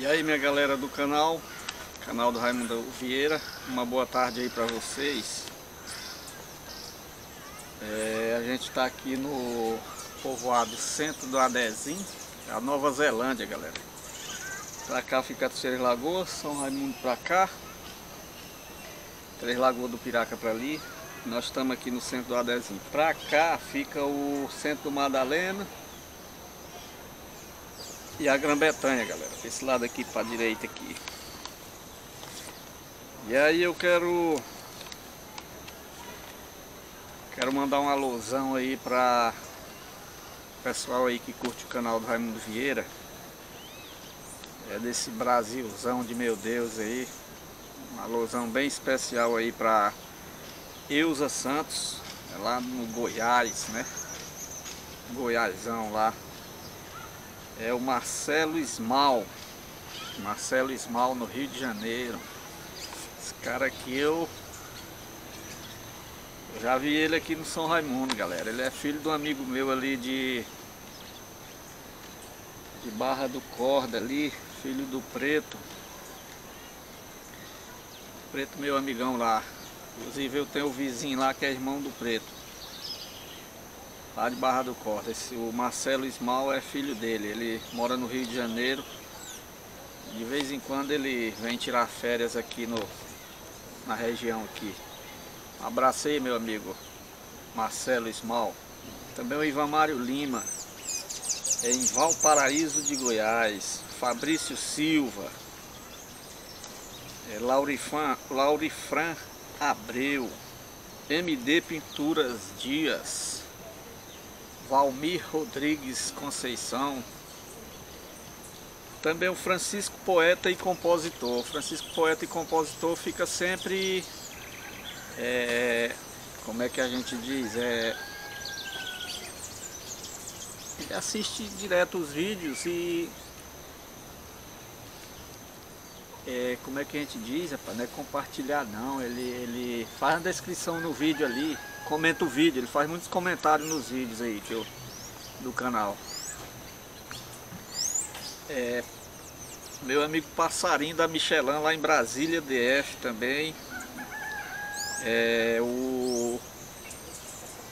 E aí minha galera do canal, canal do Raimundo Vieira, uma boa tarde aí para vocês. É, a gente está aqui no povoado centro do Adesim, a Nova Zelândia galera. Pra cá fica Três Lagoas, São Raimundo pra cá, Três Lagoas do Piraca para ali. Nós estamos aqui no centro do Adesim. Pra cá fica o centro do Madalena, e a Grã-Bretanha, galera. Esse lado aqui para direita aqui. E aí eu quero quero mandar um alusão aí para pessoal aí que curte o canal do Raimundo Vieira. É desse Brasilzão de meu Deus aí. Uma alusão bem especial aí para Eusa Santos, é lá no Goiás, né? Goiásão lá é o Marcelo Ismal. Marcelo Ismal no Rio de Janeiro. Esse cara aqui eu, eu já vi ele aqui no São Raimundo, galera. Ele é filho de um amigo meu ali de de Barra do Corda ali, filho do Preto. Preto meu amigão lá. Inclusive eu tenho o vizinho lá que é irmão do Preto lá de Barra do Corta. Esse, o Marcelo Ismal é filho dele, ele mora no Rio de Janeiro. De vez em quando ele vem tirar férias aqui no, na região aqui. Abracei meu amigo Marcelo Ismal. Também o Ivan Mário Lima, é em Valparaíso de Goiás. Fabrício Silva, é Laurifran, Laurifran Abreu, MD Pinturas Dias. Valmir Rodrigues Conceição. Também o Francisco Poeta e Compositor. Francisco Poeta e Compositor fica sempre, é, como é que a gente diz, é, ele assiste direto os vídeos e é, como é que a gente diz, rapaz, não é compartilhar não, ele, ele faz a descrição no vídeo ali, comenta o vídeo, ele faz muitos comentários nos vídeos aí eu, do canal. É, meu amigo Passarinho da Michelin lá em Brasília, DF também. É, o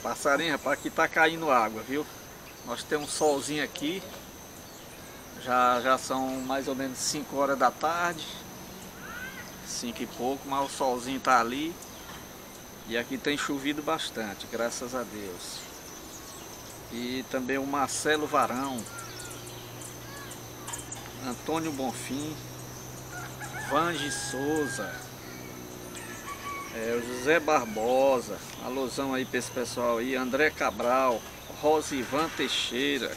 Passarinho, rapaz, aqui tá caindo água, viu? Nós temos um solzinho aqui. Já, já são mais ou menos 5 horas da tarde. 5 e pouco, mas o solzinho tá ali. E aqui tem chovido bastante, graças a Deus. E também o Marcelo Varão, Antônio Bonfim, Vange Souza, é, José Barbosa, alusão aí para esse pessoal aí, André Cabral, Rosivan Teixeira,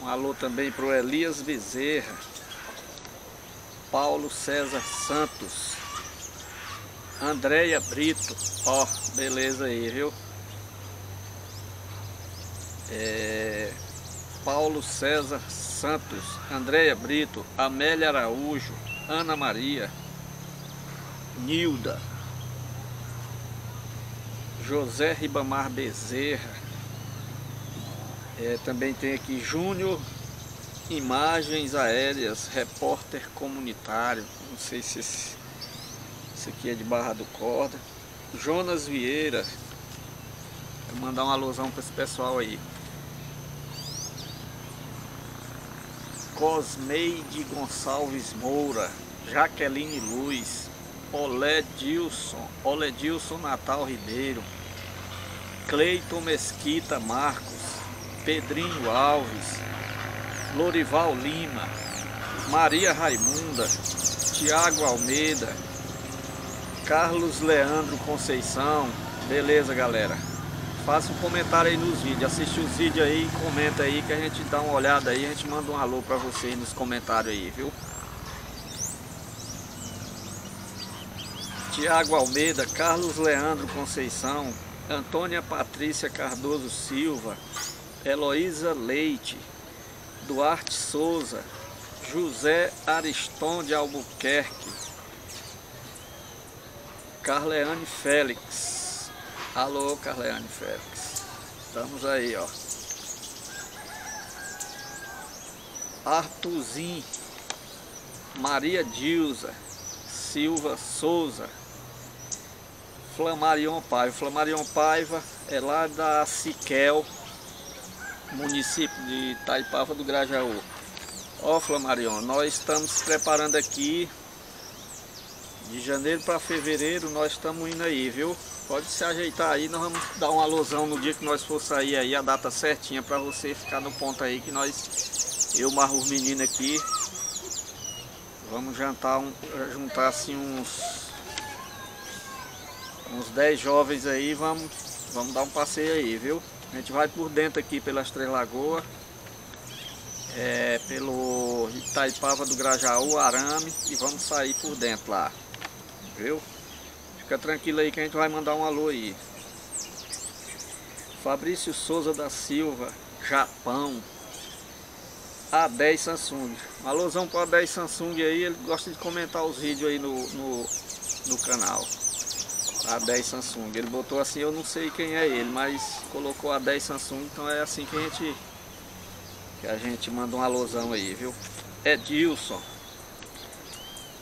um alô também para o Elias Bezerra, Paulo César Santos, Andréia Brito, ó, beleza aí, viu? É, Paulo César Santos, Andréia Brito, Amélia Araújo, Ana Maria, Nilda, José Ribamar Bezerra, é, também tem aqui Júnior Imagens Aéreas, repórter comunitário, não sei se esse esse aqui é de Barra do Corda. Jonas Vieira. Vou mandar uma alusão para esse pessoal aí. Cosmeide Gonçalves Moura. Jaqueline Luz. Olé Dilson Natal Ribeiro. Cleiton Mesquita Marcos. Pedrinho Alves. Lorival Lima. Maria Raimunda. Tiago Almeida. Carlos Leandro Conceição. Beleza, galera. Faça um comentário aí nos vídeos. Assiste os vídeos aí, comenta aí que a gente dá uma olhada aí. A gente manda um alô pra você nos comentários aí, viu? Tiago Almeida, Carlos Leandro Conceição, Antônia Patrícia Cardoso Silva, Heloísa Leite, Duarte Souza, José Ariston de Albuquerque, Carleane Félix. Alô, Carleane Félix. Estamos aí, ó. Artuzinho. Maria Dilza Silva Souza, Flamarion Paiva. Flamarion Paiva é lá da Siquel, município de Taipava do Grajaú. Ó Flamarion, nós estamos preparando aqui de janeiro para fevereiro, nós estamos indo aí, viu? Pode se ajeitar aí, nós vamos dar uma alusão no dia que nós for sair aí, a data certinha para você ficar no ponto aí que nós, eu mais os meninos aqui, vamos jantar, um, juntar assim uns uns 10 jovens aí, vamos, vamos dar um passeio aí, viu? A gente vai por dentro aqui pelas Três Lagoas, é, pelo Itaipava do Grajaú, Arame e vamos sair por dentro lá, viu? Fica tranquilo aí que a gente vai mandar um alô aí. Fabrício Souza da Silva, Japão. A10 Samsung. Um alôzão para A10 Samsung aí, ele gosta de comentar os vídeos aí no, no, no canal. A10 Samsung. Ele botou assim, eu não sei quem é ele, mas colocou A10 Samsung, então é assim que a gente que a gente manda um alôzão aí, viu? Edilson.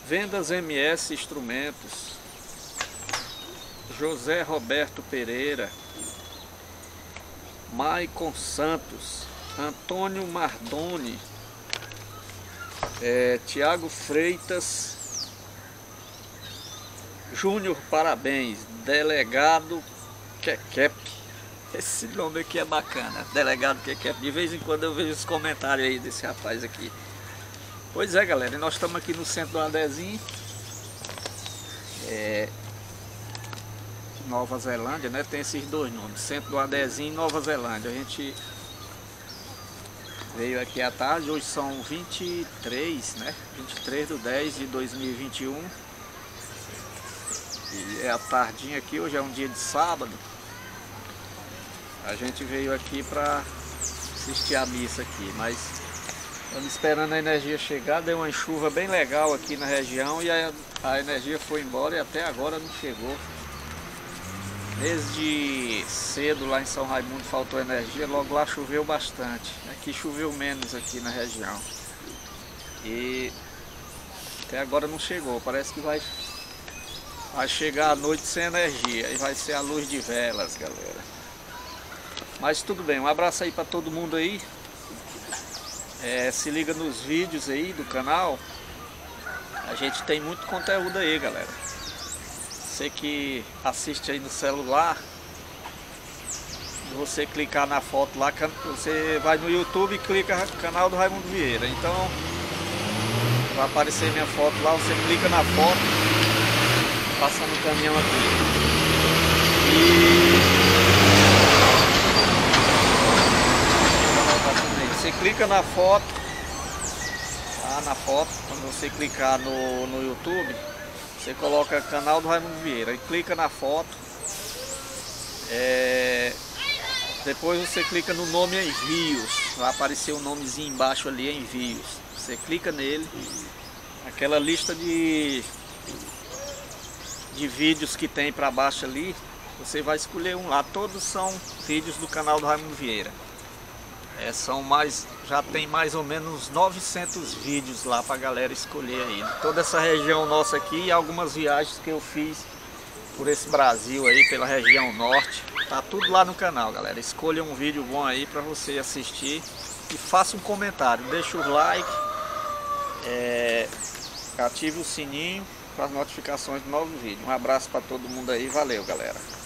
Vendas MS Instrumentos. José Roberto Pereira, Maicon Santos, Antônio Mardoni, é, Tiago Freitas, Júnior Parabéns, Delegado Kekep. Esse nome aqui é bacana, Delegado Kekep. De vez em quando eu vejo os comentários aí desse rapaz aqui. Pois é, galera, nós estamos aqui no centro do Andezinho. É, Nova Zelândia, né? Tem esses dois nomes, Centro do Adezinho e Nova Zelândia. A gente veio aqui à tarde, hoje são 23, né? 23 do 10 de 2021. E é a tardinha aqui, hoje é um dia de sábado. A gente veio aqui para assistir a missa aqui, mas estamos esperando a energia chegar, deu uma chuva bem legal aqui na região e a, a energia foi embora e até agora não chegou. Desde cedo lá em São Raimundo faltou energia, logo lá choveu bastante. Aqui choveu menos aqui na região. E até agora não chegou, parece que vai, vai chegar à noite sem energia. E vai ser a luz de velas, galera. Mas tudo bem, um abraço aí para todo mundo aí. É, se liga nos vídeos aí do canal. A gente tem muito conteúdo aí, galera. Você que assiste aí no celular, você clicar na foto lá, você vai no YouTube e clica canal do Raimundo Vieira. Então vai aparecer minha foto lá, você clica na foto, passando o caminhão aqui. E você clica na foto, tá na foto, quando você clicar no, no YouTube, você coloca canal do Raimundo Vieira e clica na foto. É... Depois você clica no nome envios. Vai aparecer o nomezinho embaixo ali envios. Você clica nele. Aquela lista de de vídeos que tem para baixo ali, você vai escolher um lá. Todos são vídeos do canal do Raimundo Vieira. É, são mais, já tem mais ou menos 900 vídeos lá para galera escolher aí. Toda essa região nossa aqui e algumas viagens que eu fiz por esse Brasil aí, pela região norte. Tá tudo lá no canal, galera. Escolha um vídeo bom aí para você assistir e faça um comentário. Deixa o like, é, ative o sininho para as notificações do novo vídeo. Um abraço para todo mundo aí, valeu galera.